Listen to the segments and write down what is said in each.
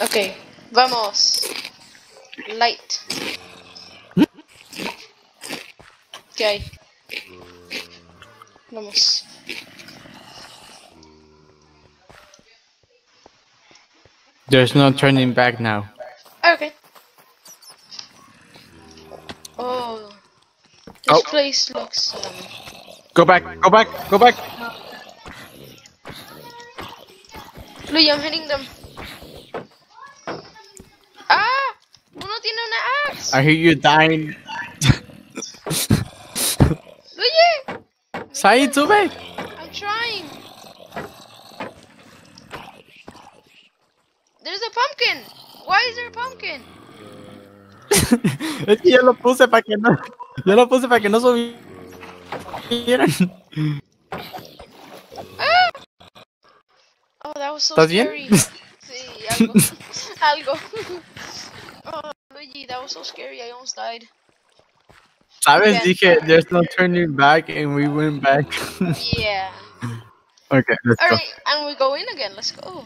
Ok, vamos. Light. Okay. hay? Vamos. There's no turning back now. Okay. Oh. This Oh. place looks um, Go back, go back, go back. Luigi, I'm hitting them. ¡Ah! ¡Uno tiene una axe! I hear you dying. ¡Luigi! Said, sube. I'm trying. There's a pumpkin. Why is there a pumpkin? es que yo lo puse para que no. Yo lo puse para que no subieran. Ah! Oh, that was so ¿Estás bien? scary. Sí, algo. algo. oh, Luigi, that was so scary. I almost died. Sabes, Yeah. dije, there's no turning back, and we went back. Yeah. okay, let's go. Alright, and we go in again. Let's go.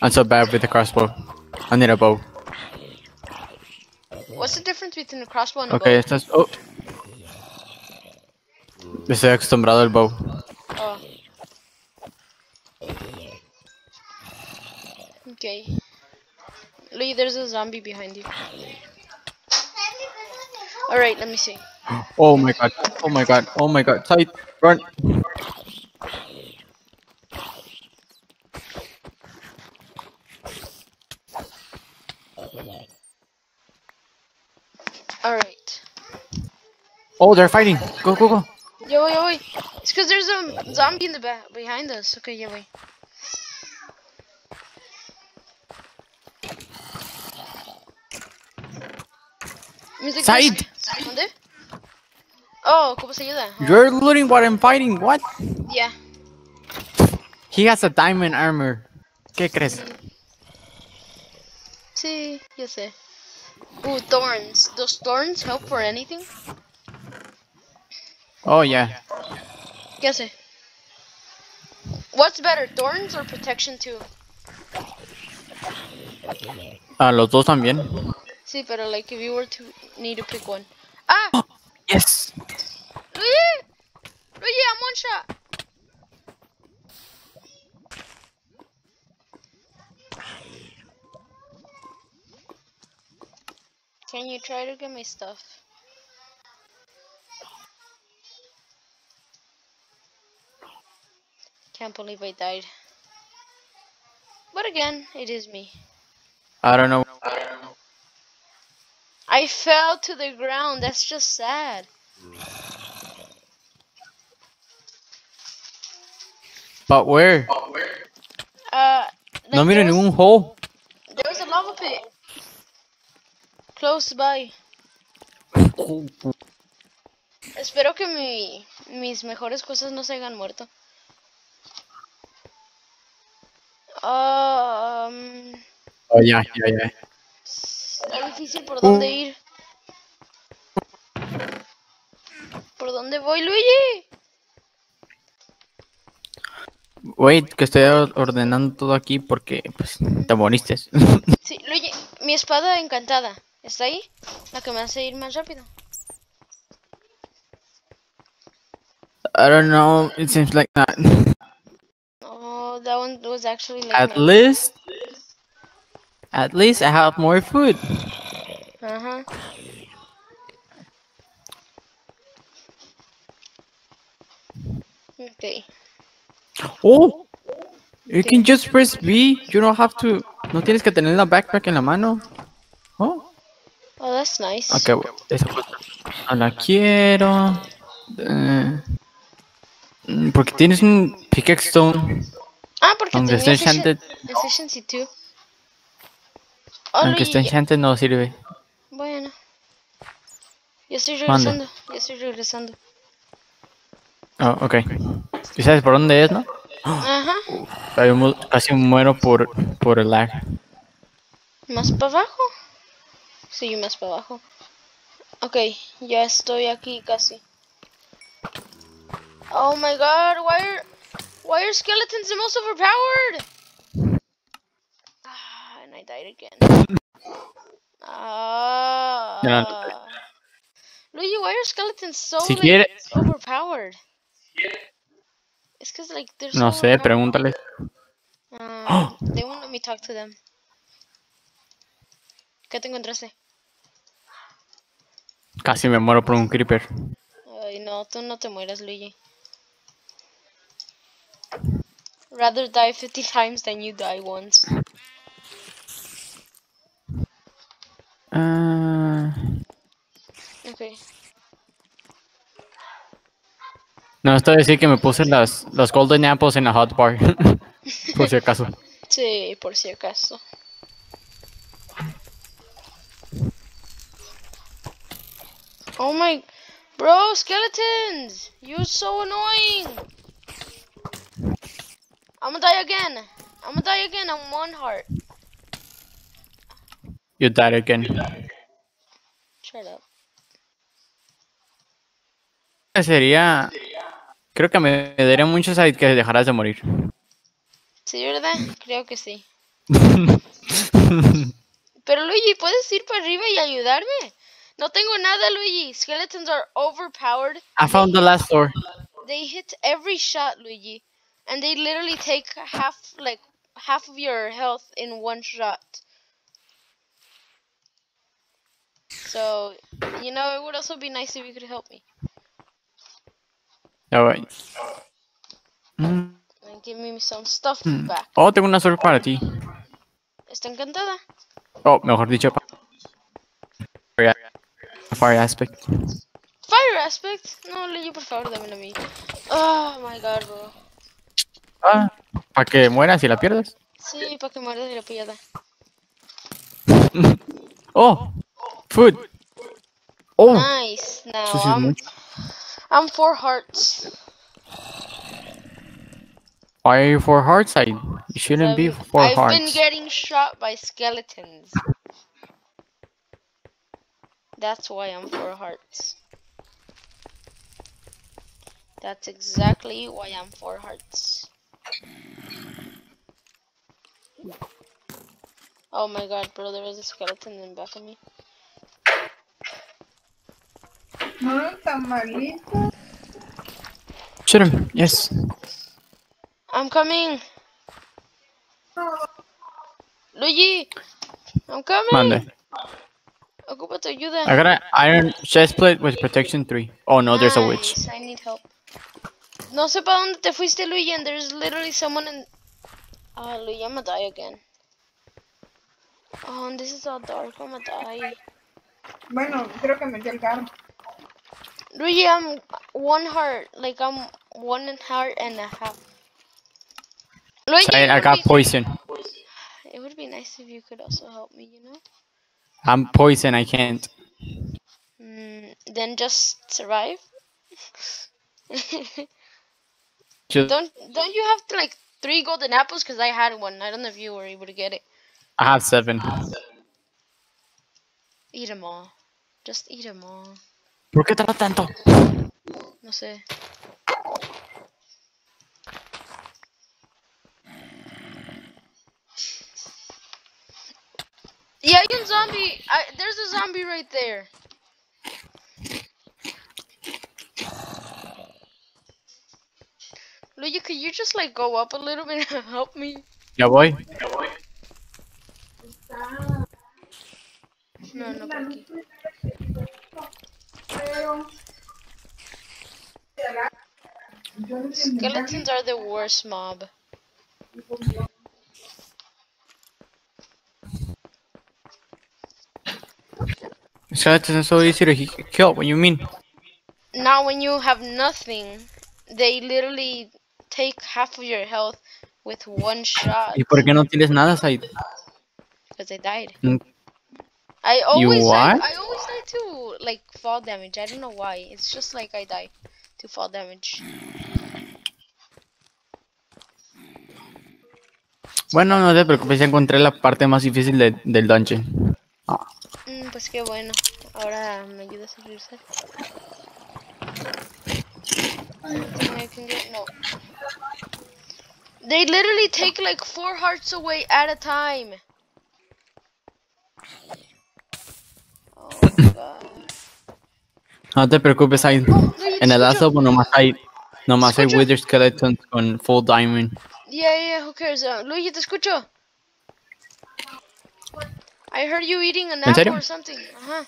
I'm so bad with the crossbow. I need a bow. What's the difference between a crossbow and a Okay, bow? estás. Oh. Estoy acostumbrado al bow. Oh. Okay. Lee, there's a zombie behind you. Alright, let me see. Oh my god. Oh my god. Oh my god. Said, run. Alright. Oh, they're fighting. Go, go, go. Yo, yo, wait. It's because there's a zombie in the back behind us. Okay, yeah, wait. Music Said! ¿Dónde? Oh, ¿cómo se ayuda? Oh, You're looting what I'm fighting. What? Yeah. He has a diamond armor. ¿Qué crees? Sí, ya sé. Ooh, thorns. Does thorns help for anything? Oh, yeah. ¿Qué hace? What's better, thorns or protection too? Ah, los dos también. Sí, pero like if you were to need to pick one. Ah! Yes. Luigi! Luigi, I'm one shot! Can you try to get my stuff? Can't believe I died. But again, it is me. I don't know. I fell to the ground. That's just sad. But where? Uh, No like, miro there was- ningún hole. There was a lava pit. Close by. Espero que mi, mis mejores cosas no se hayan muerto. Um, Oh, yeah, yeah, yeah. Por dónde ir. ¿Por dónde voy, Luigi? Wait, que estoy or- ordenando todo aquí porque, pues, te moriste. Sí, Luigi, mi espada encantada. ¿Está ahí? La que me hace ir más rápido. I don't know. It seems like not. Oh, that one was actually like At least, at least I have more food. Ajá. Okay. Oh, you can just press B. You don't have to. No tienes que tener la backpack en la mano. Oh, Oh, that's nice. okay. Esa. No la quiero. Eh, mm, porque tienes un pickaxe stone. Ah, porque Aunque tenía esté enchanted. efficiency too. Oh, Aunque esté enchanted no sirve. Bueno. Ya estoy regresando. Ya estoy regresando. Oh, ok. ¿Y sabes por dónde es, no? Ajá. Casi muero por, por el lag. ¿Más para abajo? Sí, más para abajo. Ok, ya estoy aquí casi. Oh my god, why are, why are skeletons the most overpowered? Ah, and I died again. Ah. Luigi, why are skeletons so Si like, quiere- overpowered? It's because like they're so No sé, pregúntale. Ah, they won't let me talk to them. ¿Qué te encontraste? Casi me muero por un creeper. Ay, no, tú no te mueras, Luigi. Rather die 50 times than you die once. Ah, Okay. no, esto de decir que me puse las, los golden apples en la hot bar. por si acaso. Sí, por si acaso. Oh my... Bro, skeletons! You're so annoying! I'm gonna die again. I'm gonna die again on one heart. You died again. Shut up. Sería... Creo que me daría mucho side que dejaras de morir. ¿Sí, verdad? Creo que sí. Pero Luigi, ¿puedes ir para arriba y ayudarme? No tengo nada, Luigi. Skeletons are overpowered. I found the last door. They hit every shot, Luigi. And they literally take half, like, half of your health in one shot. So, you know, it would also be nice if you could help me. Voy. Mm, And give me some stuff mm. back. Oh, tengo una sorpresa para ti. Está encantada. Oh, mejor dicho, pa- Fire- Fire aspect. Fire aspect. No, Luigi, por favor, dámelo a mí. Oh my god, bro. Ah, para que mueras y la pierdas. Sí, para que muerdas de la pillada. Oh, food. Oh, Nice. Now I'm. I'm four hearts. Why are you for hard side? You shouldn't be I've- for I've been getting shot by skeletons. That's why I'm four hearts. That's exactly why I'm four hearts. Oh my god, bro, there was a skeleton in back of me. No, tamalito. Shoot him. Yes. I'm coming! Luigi! I'm coming! Mande. Ocupa tu ayuda. I got an iron chest plate with protection 3. Oh no, there's a witch. I need help. No sé para dónde te fuiste, Luigi, and there's literally someone in... Ah, Luigi, I'm gonna die again. Oh, and this is all dark, I'm gonna die. Bueno, creo que metí el carro. Luigi, I'm one heart, like I'm one heart and a half. Luigi, I, I got poison. It would be nice if you could also help me, you know? I'm poison, I can't. Mm, then just survive. Just, don't don't you have to like three golden apples? Cause I had one. I don't know if you were able to get it. I have 7. Eat them all. Just eat them all. ¿Por qué tarda tanto? No sé. Yeah, hay un zombie. I, there's a zombie right there. Luigi, could you just like go up a little bit and help me? Ya voy. No, no, por aquí. No sé, Skeletons are the worst mob. Skeletons are so easy to kill. What you mean? Now, when you have nothing, they literally take half of your health with one shot ¿Y por qué no tienes nada, Said? because they died. Mm. I always what? I always die to like fall damage. I don't know why. It's just like I die to fall damage. Bueno, no te preocupes, ya encontré la parte más difícil de- del dungeon. Ah, Mm, pues qué bueno. Ahora me ayudas a. I get- no. They literally take like four hearts away at a time. No te preocupes, hay, Oh, en el lazo escucho. nomás hay, nomás hay. Wither Skeletons con full diamond. Yeah, yeah, who cares? Uh, Luigi, te escucho. I heard you eating an apple or something. Ajá.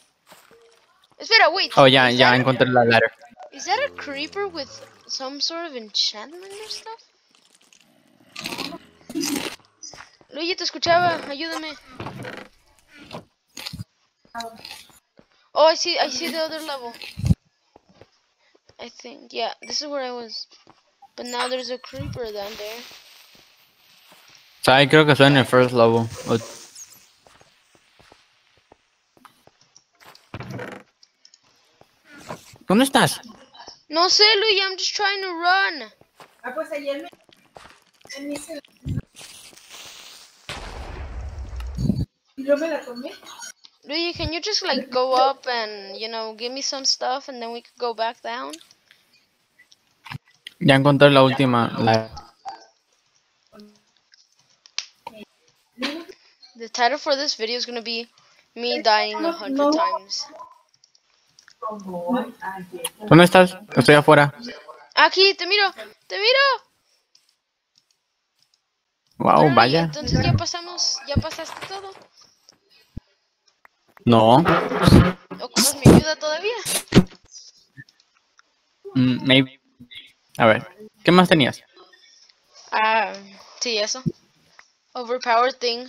Espera, wait. Oh, ya, is ya encontré la ladder. Is that a creeper with some sort of enchantment or stuff? Luigi, te escuchaba. Ayúdame. Oh, I see. I see the other level. I think. Yeah, this is where I was. But now there's a creeper down there. O sea, ahí creo que estoy en el first level. O- ¿Dónde estás? No sé, Luigi. I'm just trying to run. Ah, pues ayer me... en mi cel- Y yo me la tomé. Luigi, can you just like go up and you know give me some stuff and then we could go back down? Ya encontré la última ladder. The title for this video is gonna be me dying a hundred times. ¿Dónde estás? Estoy afuera. Aquí, te miro, te miro. Wow, Pero, ¿y vaya. Entonces ya pasamos, ya pasaste todo. No. ¿Ocupas mi ayuda todavía? Mm, maybe. A ver, ¿qué más tenías? Ah, sí, eso. Overpowered thing.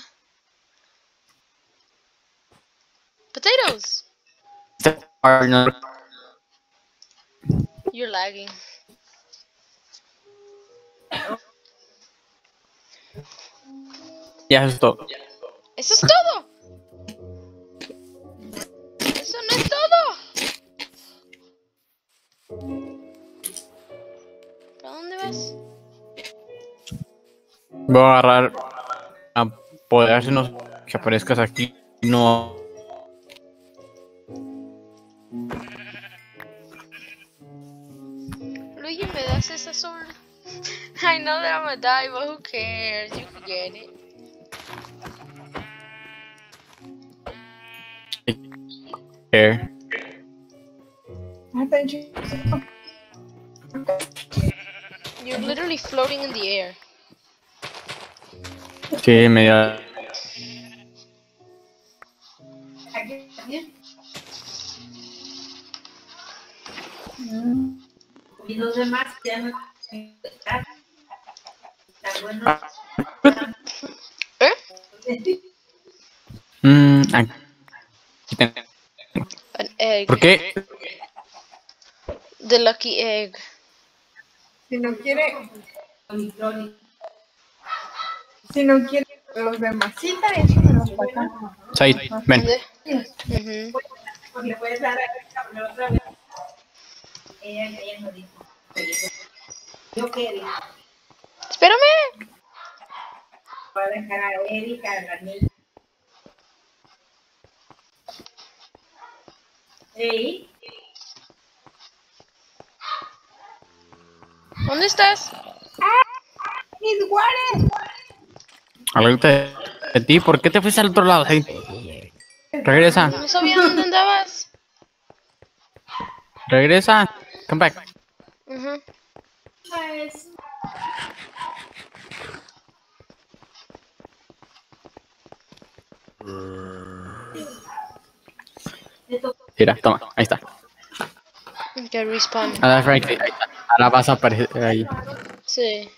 Potatoes. You're lagging. Ya eso es todo. Eso es todo. Voy a agarrar a podernos que aparezcas aquí. No. Luigi, ¿me das esa sword? I know that I'm gonna die, but who cares? You can get it. Here. You're literally floating in the air. Sí, media. Aquí también. Y los demás ya no está bueno. ¿Eh? Mm, An egg. ¿Por qué? The lucky egg. Si no quiere... Si no quiere los de masita, échamelos para acá. Said, ven. ¿Dónde? Ujú. Le puedes dar a la otra vez. Ella, ella no dijo. Yo quería Espérame. para dejar a Erika, a la niña. Ey, ¿Dónde estás? ¡Mis guares! Alerta de, ti, ¿por qué te fuiste al otro lado? Regresa, No sabía dónde andabas. regresa. Come back. Le tocó Mira, toma, ahí está. Que respawn. Ahora, Frankie, ahí está. Ahora vas a aparecer ahí. Sí.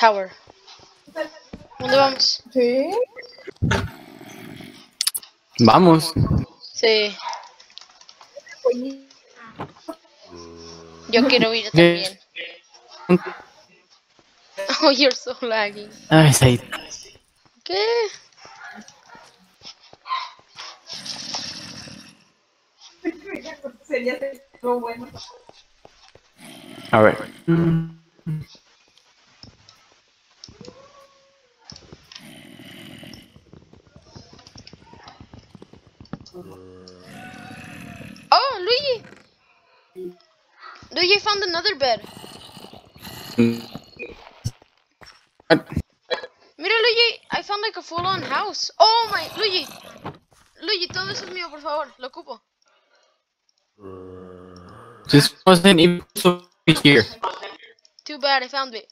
Power. ¿Dónde vamos? Sí. Vamos. Sí. Yo quiero ir también. Oh, you're so laggy. Ay, Said. ¿Qué? A ver. Luigi found another bed. Mira, Luigi, I found like a full-on house. Oh my, Luigi. Luigi, todo eso es mío, por favor. Lo ocupo. This wasn't even be here. Too bad, I found it.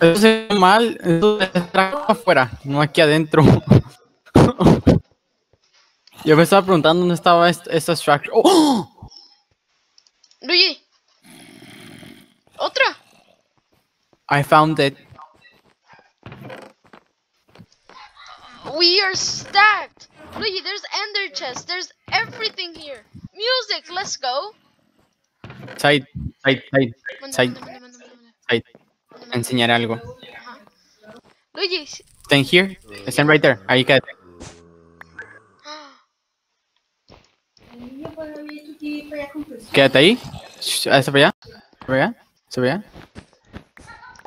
Eso se ve mal. Eso está afuera, no aquí adentro. Yo me estaba preguntando dónde estaba est- esta structure. ¡Oh! Luigi. Otra. I found it. We are stacked. Luigi, there's ender chest. There's everything here. Music, let's go. Side, side, side, Manda, side, manda, manda, manda, manda. side. Enseñaré algo. Luigi. Stand here. Stand right there. Ahí quédate. Quédate ahí. Shh, ¿Se ve allá? ¿Se ve allá? ¿Se ve allá?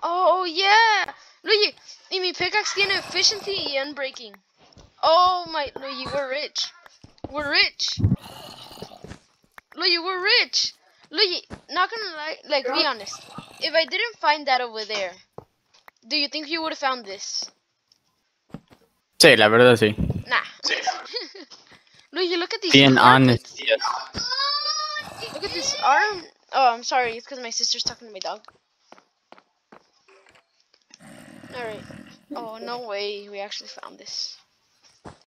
Oh, yeah. Luigi, y mi pickaxe tiene efficiency y unbreaking. Oh my, Luigi, we're rich. We're rich. Luigi, we're rich. Luigi, not gonna lie, like, be honest. If I didn't find that over there, do you think you would have found this? Sí, la verdad sí. Nah. Luigi, look at these Being honest. Yes. Look at this arm. Oh, I'm sorry. It's because my sister's talking to my dog. Alright. Oh, no way. We actually found this.